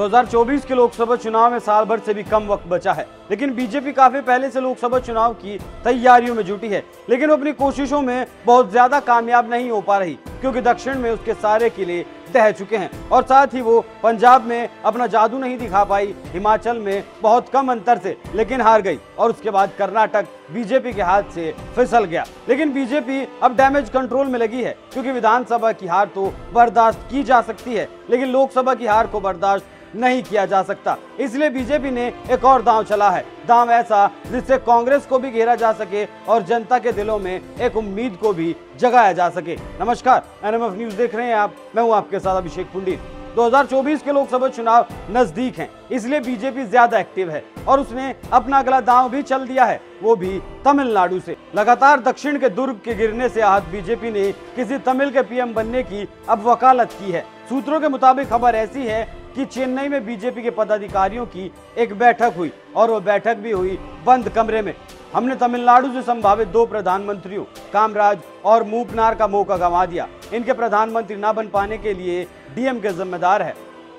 2024 के लोकसभा चुनाव में साल भर से भी कम वक्त बचा है। लेकिन बीजेपी काफ़ी पहले से लोकसभा चुनाव की तैयारियों में जुटी है। लेकिन वो अपनी कोशिशों में बहुत ज़्यादा कामयाब नहीं हो पा रही, क्योंकि दक्षिण में उसके सारे किले दह चुके हैं। और साथ ही वो पंजाब में अपना जादू नहीं दिखा पाई। हिमाचल में बहुत कम अंतर से लेकिन हार गई। और उसके बाद कर्नाटक बीजेपी के हाथ से फिसल गया। लेकिन बीजेपी अब डैमेज कंट्रोल में लगी है, क्योंकि विधानसभा की हार तो बर्दाश्त की जा सकती है, लेकिन लोकसभा की हार को बर्दाश्त नहीं किया जा सकता। इसलिए बीजेपी ने एक और दांव चला है। दांव ऐसा जिससे कांग्रेस को भी घेरा जा सके और जनता के दिलों में एक उम्मीद को भी जगाया जा सके। नमस्कार एनएमएफ न्यूज़ देख रहे हैं आप। मैं हूँ आपके साथ अभिषेक पुंडित। 2024 के लोकसभा चुनाव नज़दीक हैं, इसलिए बीजेपी ज़्यादा एक्टिव है और उसने अपना अगला दांव भी चल दिया है, वो भी तमिलनाडु से। लगातार दक्षिण के दुर्ग के गिरने से आहत बीजेपी ने किसी तमिल के पीएम बनने की अब वकालत की है। सूत्रों के मुताबिक खबर ऐसी है कि चेन्नई में बीजेपी के पदाधिकारियों की एक बैठक हुई और वो बैठक भी हुई बंद कमरे में। हमने तमिलनाडु से संभावित दो प्रधानमंत्रियों कामराज और मूपनार का मौका गंवा दिया। इनके प्रधानमंत्री न बन पाने के लिए डीएम के जिम्मेदार है।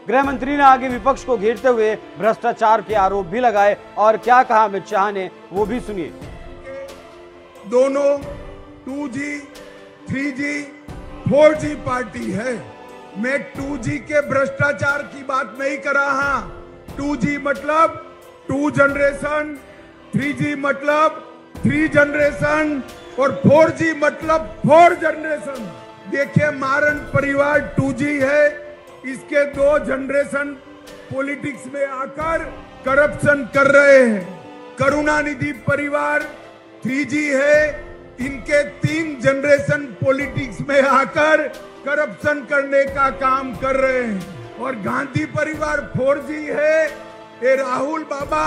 गृह मंत्री ने आगे विपक्ष को घेरते हुए भ्रष्टाचार के आरोप भी लगाए और क्या कहा अमित शाह ने वो भी सुनिए। दोनों 2G, 3G, 4G पार्टी है। मैं 2G के भ्रष्टाचार की बात नहीं कर रहा। 2G मतलब टू जनरेशन 3G मतलब थ्री जनरेशन और 4G मतलब फोर जनरेशन। देखिए, मारन परिवार 2G है। इसके दो जनरेशन पॉलिटिक्स में आकर करप्शन कर रहे हैं। करुणानिधि परिवार 3G है। इनके तीन जनरेशन पॉलिटिक्स में आकर करप्शन करने का काम कर रहे हैं। और गांधी परिवार 4G है। ये राहुल बाबा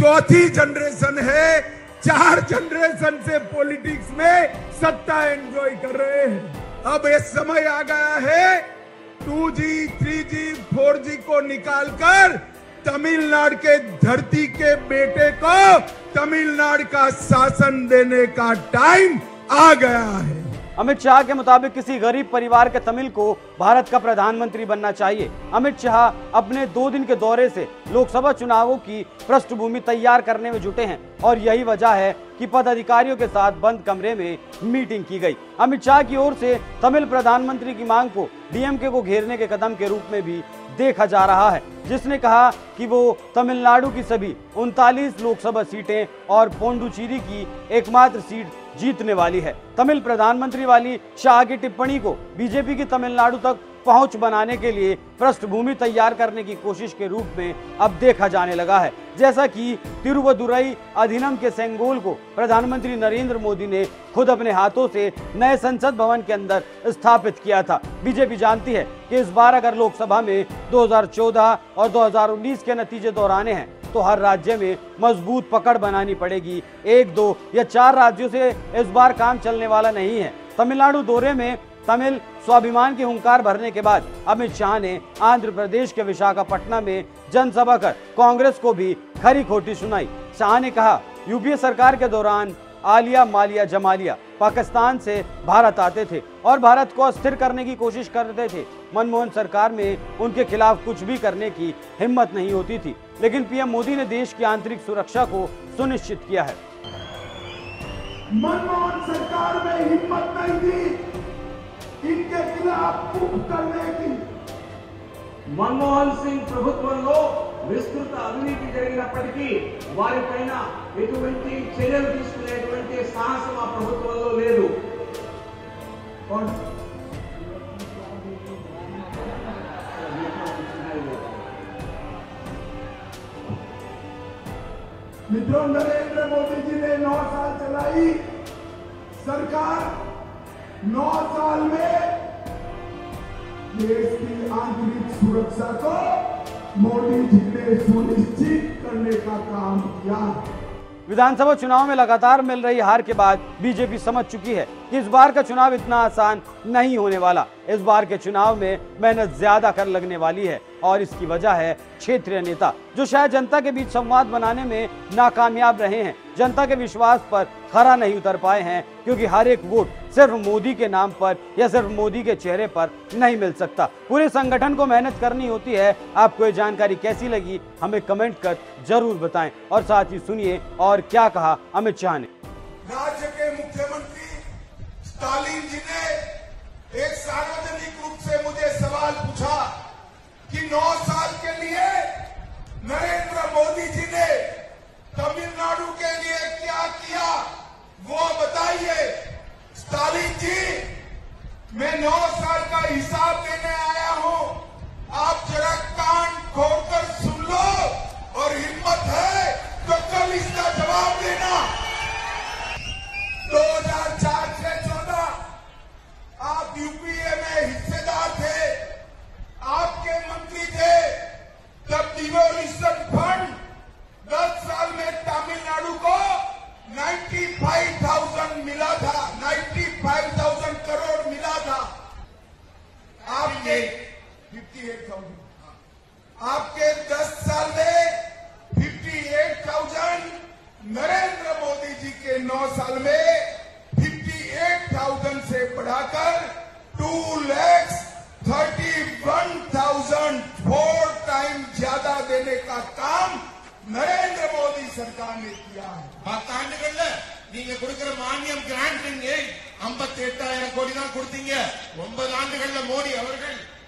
चौथी जनरेशन है। चार जनरेशन से पॉलिटिक्स में सत्ता एंजॉय कर रहे हैं। अब ये समय आ गया है 2G, 3G, 4G को निकालकर तमिलनाडु के धरती के बेटे को तमिलनाडु का शासन देने का टाइम आ गया है। अमित शाह के मुताबिक किसी गरीब परिवार के तमिल को भारत का प्रधानमंत्री बनना चाहिए। अमित शाह अपने दो दिन के दौरे से लोकसभा चुनावों की पृष्ठभूमि तैयार करने में जुटे हैं और यही वजह है कि पदाधिकारियों के साथ बंद कमरे में मीटिंग की गई। अमित शाह की ओर से तमिल प्रधानमंत्री की मांग को डीएमके को घेरने के कदम के रूप में भी देखा जा रहा है। जिसने कहा कि वो तमिलनाडु की सभी उनतालीस लोकसभा सीटें और पोंडुचेरी की एकमात्र सीट जीतने वाली है। तमिल प्रधानमंत्री वाली शाह की टिप्पणी को बीजेपी की तमिलनाडु तक पहुँच बनाने के लिए पृष्ठभूमि तैयार करने की कोशिश के रूप में अब देखा जाने लगा है। जैसा कि तिरुवदुरई अधिनम के सेंगोल को प्रधानमंत्री नरेंद्र मोदी ने खुद अपने हाथों से नए संसद भवन के अंदर स्थापित किया था। बीजेपी जानती है कि इस बार अगर लोकसभा में 2014 और 2019 के नतीजे दोहराने हैं तो हर राज्य में मज़बूत पकड़ बनानी पड़ेगी। एक, दो या चार राज्यों से इस बार काम चलने वाला नहीं है। तमिलनाडु दौरे में तमिल स्वाभिमान की हुंकार भरने के बाद अमित शाह ने आंध्र प्रदेश के विशाखापट्टनम में जनसभा कर कांग्रेस को भी खरी खोटी सुनाई। शाह ने कहा, यूपीए सरकार के दौरान आलिया, मालिया, जमालिया पाकिस्तान से भारत आते थे और भारत को अस्थिर करने की कोशिश करते थे। मनमोहन सरकार में उनके खिलाफ कुछ भी करने की हिम्मत नहीं होती थी, लेकिन पीएम मोदी ने देश की आंतरिक सुरक्षा को सुनिश्चित किया है। मनमोहन सरकार में हिम्मत नहीं थी। इनके खिलाफ कुछ करने की మన్మోహన్ సింగ్ ప్రభుత్వంలో విస్తృత అవినీతి జరిగినప్పటికీ వారిపైన ఎటువంటి చర్యలు తీసుకునేటువంటి సాహసం ఆ ప్రభుత్వంలో లేదు और मित्रों नरेंद्र मोदी जी ने नौ साल चलाई सरकार नौ साल में देश की आंतरिक सुरक्षा को मोदी जी ने सुनिश्चित करने का काम किया विधानसभा चुनाव में लगातार मिल रही हार के बाद बीजेपी समझ चुकी है। कि इस बार का चुनाव इतना आसान नहीं होने वाला। इस बार के चुनाव में मेहनत ज़्यादा कर लगने वाली है और इसकी वजह है क्षेत्रीय नेता, जो शायद जनता के बीच संवाद बनाने में नाकामयाब रहे हैं। जनता के विश्वास पर खरा नहीं उतर पाए हैं, क्योंकि हर एक वोट सिर्फ़ मोदी के नाम पर या सिर्फ़ मोदी के चेहरे पर नहीं मिल सकता। पूरे संगठन को मेहनत करनी होती है। आपको ये जानकारी कैसी लगी, हमें कमेंट कर ज़रूर बताएँ और साथ ही सुनिए और क्या कहा अमित शाह ने। राज्य के मुख्यमंत्री स्टालिन जी ने एक सार्वजनिक रूप से मुझे सवाल पूछा कि 9 साल के लिए नरेंद्र मोदी जी ने तमिलनाडु के लिए क्या किया? वो बताइए। स्टालिन जी, मैं 9 साल का 58,000 आपके 10 साल में 58,000 नरेंद्र मोदी जी के 9 साल में 58,000 से बढ़ाकर 2 lakhs thirty one thousand four time ज्यादा देने का काम नरेंद्र मोदी सरकार ने किया है பத்தாண்டுகள்ல நீங்க கொடுக்கிற மானியம் கிராண்டிங் ஐம்பத்தி எட்டாயிரம் கோடி தான் கொடுத்தீங்க ஒன்பது ஆண்டுகள்ல மோடி அவர்கள்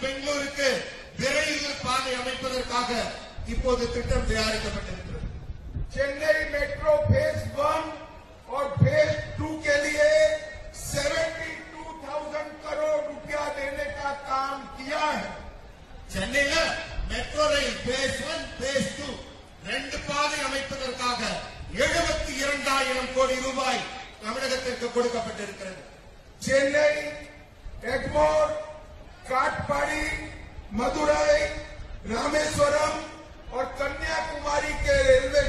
பெங்களூருக்கு விரைவில் பாதை அமைப்பதற்காக இப்போது திட்டம் தயாரிக்கப்பட்டிருக்கிறது चेन्नई मेट्रो फेज वन और फेज टू के लिए 72,000 करोड़ रुपया देने का काम किया है சென்னையில metro rail phase one phase two ரெண்டு பாதை அமைப்பதற்காக எழுபத்தி இரண்டாயிரம் கோடி ரூபாய் தமிழகத்திற்கு கொடுக்கப்பட்டிருக்கிறது चेन्नई एगमोर काटपाड़ी मदुरई रामेश्वरम और कन्याकुमारी के रेलवे